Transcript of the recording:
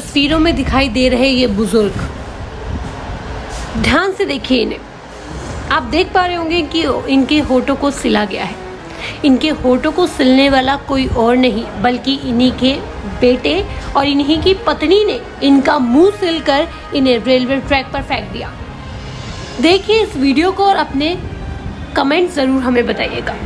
तस्वीरों में दिखाई दे रहे ये बुज़ुर्ग। ध्यान से देखिए इन्हें। आप देख पा रहे होंगे कि इनके होठों को सिला गया है। इनके होठों को सिलने वाला कोई और नहीं, बल्कि इन्हीं के बेटे और इन्हीं की पत्नी ने इनका मुँह सिलकर इन्हें रेलवे ट्रैक पर फेंक दिया। देखिए इस वीडियो को और अपने कमेंट ज़रूर हमें बताइएगा।